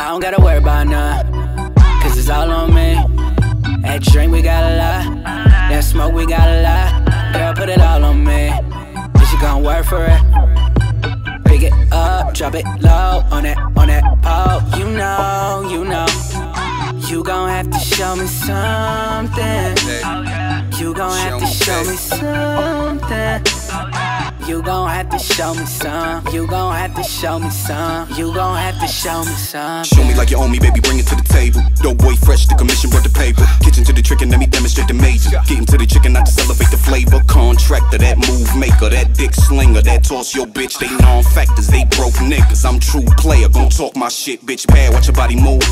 I don't gotta worry about none, cause it's all on me. That drink, we got a lot. That smoke, we got a lot. Girl, put it all on me. Is you gon' work for it? Pick it up, drop it low on that, on that pole. You know, you know. You gon' have to show me something. You gon' have to show me something. Show me some. You gon' have to show me some. You gon' have to show me some. Show me like you own me, baby, bring it to the table. Dope boy fresh, the commission brought the paper. Kitchen to the trick and let me demonstrate the major. Get him to the chicken, not to celebrate the flavor. Contractor, that move maker, that dick slinger, that toss your bitch. They non factors, they broke niggas. I'm true player, gon' talk my shit, bitch. Bad, watch your body move.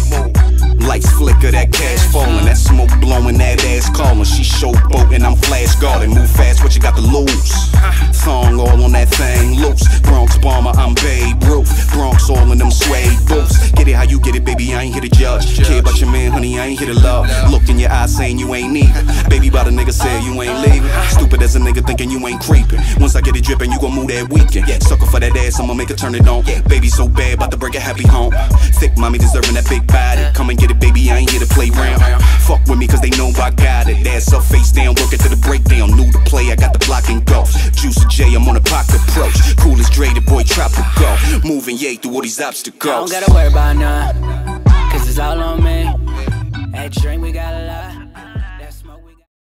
Lights flicker, that cash falling, that smoke blowing, that ass calling. She showboating, I'm flash guarding. Move fast, what you got to lose? Get it how you get it, baby. I ain't here to judge. Care about your man, honey. I ain't here to love. Look in your eyes saying you ain't need. Baby, by the nigga said you ain't leaving. Stupid as a nigga thinking you ain't creeping. Once I get it dripping, you gon' move that weekend. Sucker for that ass, I'ma make her turn it on. Baby so bad, about to break a happy home. Thick mommy deserving that big body. Come and get it, baby. I ain't here to play round. Fuck with me, cause they know I got it. Ass up, face down, work it to the breakdown. New to play, I got the block and go. Juicy J, I'm on a pocket approach. Cool as Dre, the boy tropical. Moving yay through all these obstacles. I don't gotta worry about none, cause it's all on me. That drink, we got a lot.